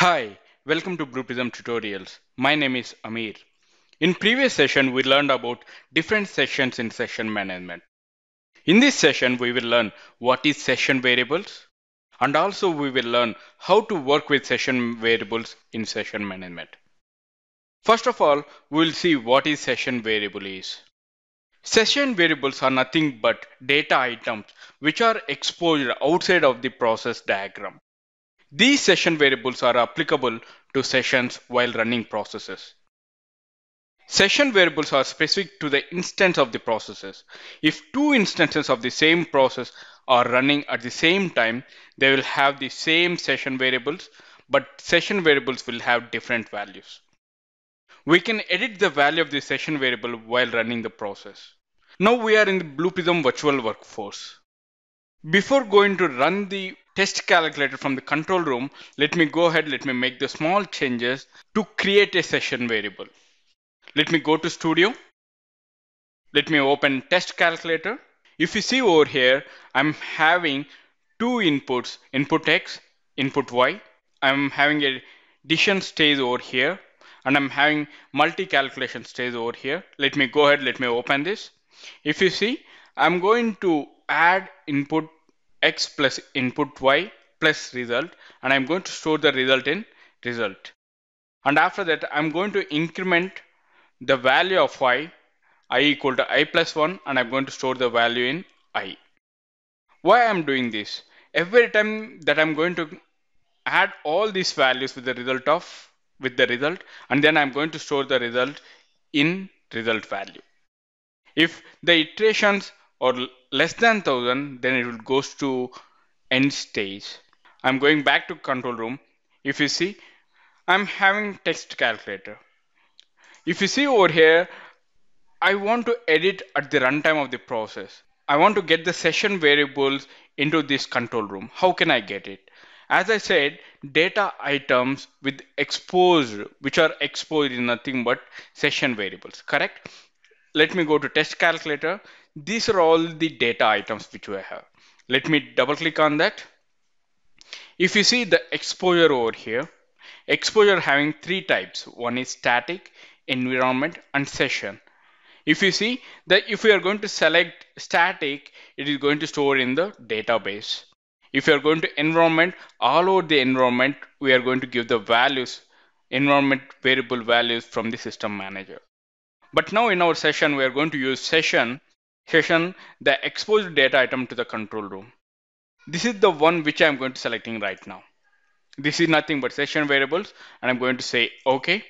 Hi, welcome to Blue Prism Tutorials. My name is Amir. In previous session, we learned about different sessions in session management. In this session, we will learn what is session variables and also we will learn how to work with session variables in session management. First of all, we will see what is session variable is. Session variables are nothing but data items which are exposed outside of the process diagram. These session variables are applicable to sessions while running processes. Session variables are specific to the instance of the processes. If two instances of the same process are running at the same time, they will have the same session variables, but session variables will have different values. We can edit the value of the session variable while running the process. Now we are in the Blue Prism virtual workforce. Before going to run the test calculator from the control room, let me go ahead, let me make the small changes to create a session variable. Let me go to studio. Let me open test calculator. If you see over here, I'm having two inputs, input X, input Y. I'm having a addition stage over here and I'm having multi calculation stage over here. Let me go ahead, let me open this. If you see, I'm going to add input x plus input y plus result and I'm going to store the result in result. And after that, I'm going to increment the value of y i equal to i plus 1 and I'm going to store the value in i. Why I'm doing this? Every time that I'm going to add all these values with the result of with the result and then I'm going to store the result in result value. If the iterations or less than 1000 then it will goes to end stage. I'm going back to control room. If you see I'm having test calculator. If you see over here I want to edit at the runtime of the process. I want to get the session variables into this control room. How can I get it? As I said, data items with exposed, which are exposed in nothing but session variables, correct? let me go to test calculator. These are all the data items which we have. Let me double click on that. If you see the exposure over here, exposure having three types. One is static, environment and session. If you see that if we are going to select static, it is going to store in the database. If you are going to environment, all over the environment, we are going to give the values, environment variable values from the system manager. But now in our session, we are going to use session, session, the exposed data item to the control room. This is the one which I'm going to selecting right now. This is nothing but session variables and I'm going to say OK.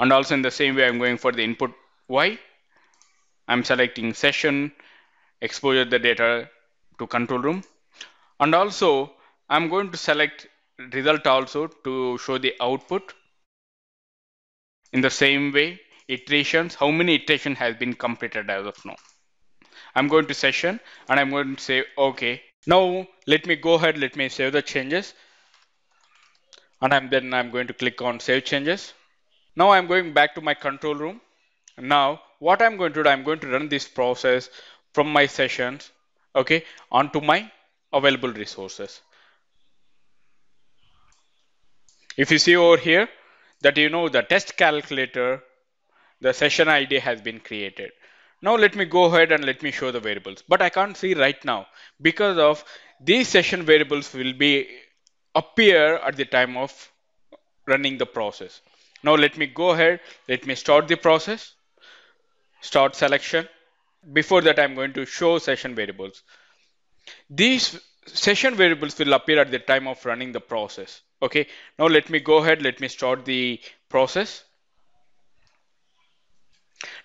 And also in the same way, I'm going for the input Y. I'm selecting session, exposure the data to control room. And also I'm going to select result also to show the output. In the same way, iterations, how many iteration has been completed as of now. I'm going to session and I'm going to say, okay. Now let me go ahead, let me save the changes. And I'm then I'm going to click on save changes. Now I'm going back to my control room. Now what I'm going to do, I'm going to run this process from my sessions, okay, onto my available resources. If you see over here that you know the test calculator the session ID has been created. Now let me go ahead and let me show the variables, but I can't see right now because of these session variables will be appear at the time of running the process. Now let me go ahead, let me start the process, start selection. Before that, I'm going to show session variables. These session variables will appear at the time of running the process. Okay, now let me go ahead, let me start the process.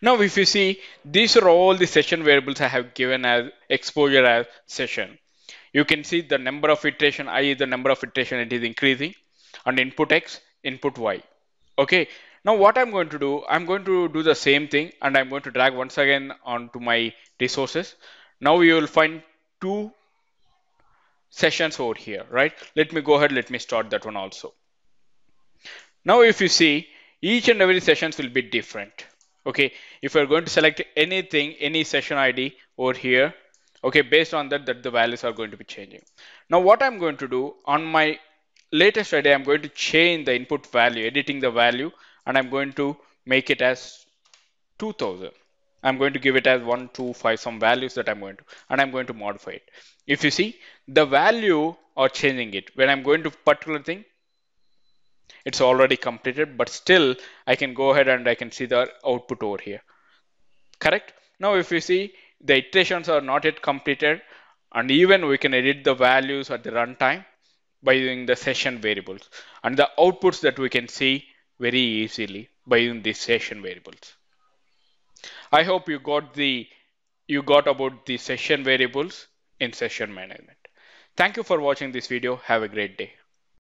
Now if you see, these are all the session variables I have given as exposure as session. You can see the number of iteration, i.e. the number of iteration it is increasing and input x, input y. Okay, now what I'm going to do, I'm going to do the same thing and I'm going to drag once again onto my resources. Now you will find two sessions over here, right? Let me go ahead, let me start that one also. Now if you see, each and every sessions will be different okay if you're going to select anything any session id over here okay based on that that the values are going to be changing now what i'm going to do on my latest idea, I'm going to change the input value, editing the value, and I'm going to make it as 2000. I'm going to give it as 125 some values that I'm going to, and I'm going to modify it. If you see, the value or changing it, when I'm going to particular thing, it's already completed, but still I can go ahead and I can see the output over here. Correct? Now, if you see the iterations are not yet completed, and even we can edit the values at the runtime by using the session variables and the outputs that we can see very easily by using these session variables. I hope you got the you got about the session variables in session management. Thank you for watching this video. Have a great day.